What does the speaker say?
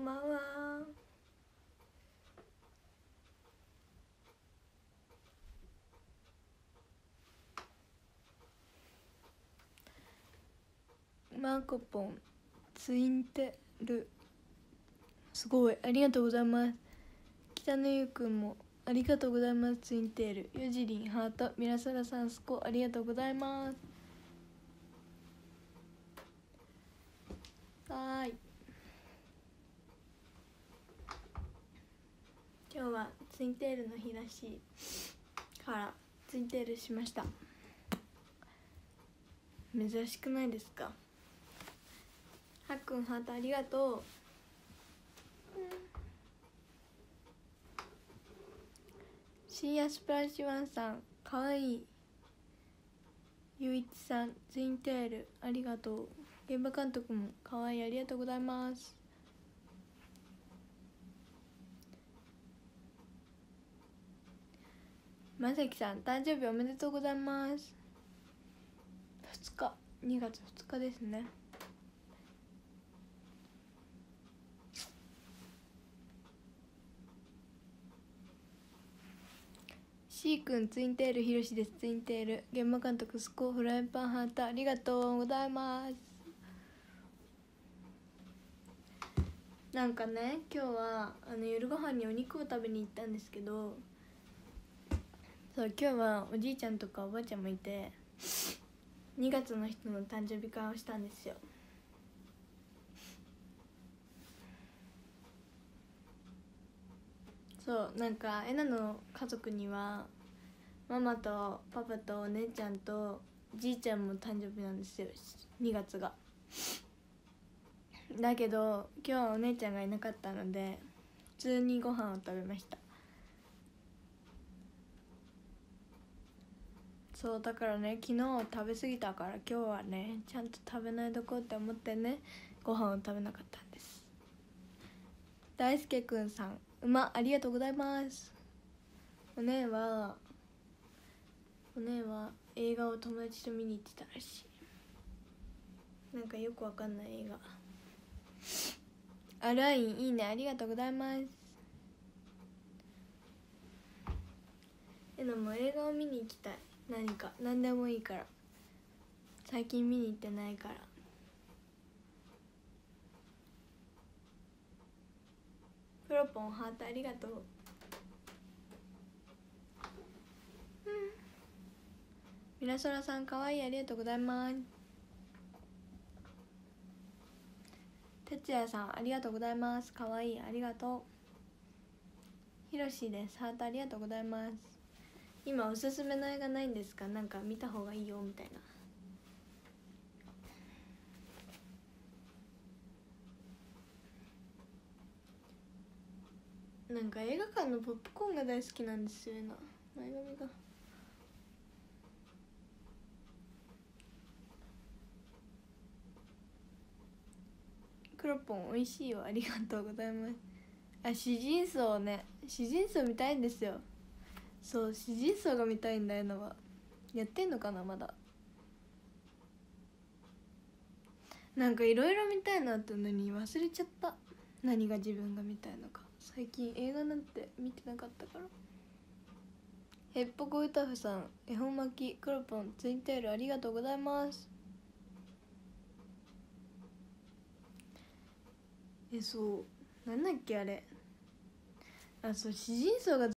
んばんは。マーコポンツインテル。すごい。ありがとうございます。北野ゆくんもありがとうございます。ツインテール。ゆじりんハート。ミラソラさんすこありがとうございます。はーい今日はツインテールの日らしいからツインテールしました。珍しくないですか？はっくんハートありがとう。深夜スプラッシュワンさんかわいい。ゆういちさんツインテールありがとう。現場監督もかわいい。ありがとうございます。まさきさん誕生日おめでとうございます。2日2月2日ですね。シーくんツインテールひろしです。ツインテール。現場監督スコフライパンハー。トありがとうございます。なんかね今日はあの夜ご飯にお肉を食べに行ったんですけどそう今日はおじいちゃんとかおばあちゃんもいて2月の人の誕生日会をしたんですよ。そうなんかえなの家族にはママとパパとお姉ちゃんとじいちゃんも誕生日なんですよ2月が。だけど今日はお姉ちゃんがいなかったので普通にご飯を食べました。そうだからね昨日食べ過ぎたから今日はねちゃんと食べないとこって思ってねご飯を食べなかったんです。大輔くんさん馬ありがとうございます。お姉はお姉は映画を友達と見に行ってたらしい。なんかよくわかんない映画。あラインいいね。ありがとうございます。えでも映画を見に行きたい。何か何でもいいから。最近見に行ってないから。プロポンハートありがとう。うん。みなそらさんかわいいありがとうございます。哲也さんありがとうございます。かわいいありがとう。ひろしです。ハートありがとうございます。今おすすめの映画ないんですか？なんか見た方がいいよみたいな。なんか映画館のポップコーンが大好きなんですよな前髪が。クロポン美味しいよ。ありがとうございます。あ詩人層ね。詩人層見たいんですよ。そう詩人層が見たいんだよのはやってんのかなまだ。なんかいろいろ見たいなってのに忘れちゃった。何が自分が見たいのか。最近映画なんて見てなかったから。へっぽこうたふさん恵方巻きクロポンツインテールありがとうございます。えそう。なんだっけあれ。あそう詩人層が